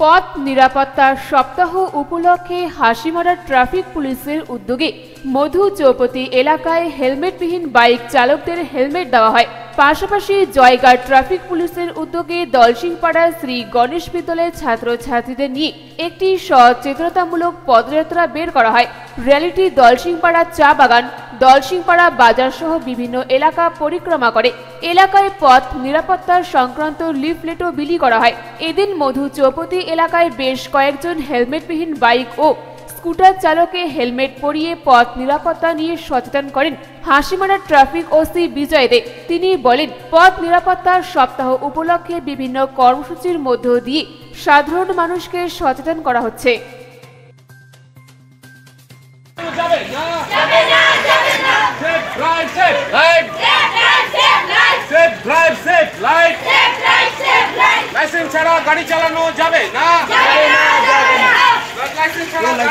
পথ নিরাপত্তা সপ্তাহ উপলক্ষে হাসিমারা ট্রাফিক পুলিশের উদ্যোগে মধু চৌপতি এলাকায় হেলমেটবিহীন বাইক চালকদের হেলমেট দেওয়া হয়। পাশাপাশি জয়গাঁ ট্রাফিক পুলিশের উদ্যোগে দলসিংপাড়া শ্রী গণেশ বিদ্যালয়ের ছাত্রছাত্রীদের নিয়ে একটি সচেতনতামূলক পদযাত্রা বের করা হয়। র্যালিটি দলসিংপাড়া চা বাগান, দলসিংপাড়া বাজার সহ বিভিন্ন এলাকা পরিক্রমা করে। এলাকায় পথ নিরাপত্তা সংক্রান্ত লিফলেটও বিলি করা হয়। এদিন মধু চৌপতি এলাকায় বেশ কয়েকজন হেলমেটবিহীন বাইক ও স্কুটার চালকে হেলমেট পরিয়ে পথ নিরাপত্তা নিয়ে সচেতন করেন হাসিমারা ট্রাফিক ওসি বিজয় দে তিনি বলেন পথ নিরাপত্তা সপ্তাহ উপলক্ষে বিভিন্ন কর্মসূচির মধ্য দিয়ে সাধারণ মানুষকে সচেতন করা হচ্ছে গাড়ি চালানো যাবে না যাবে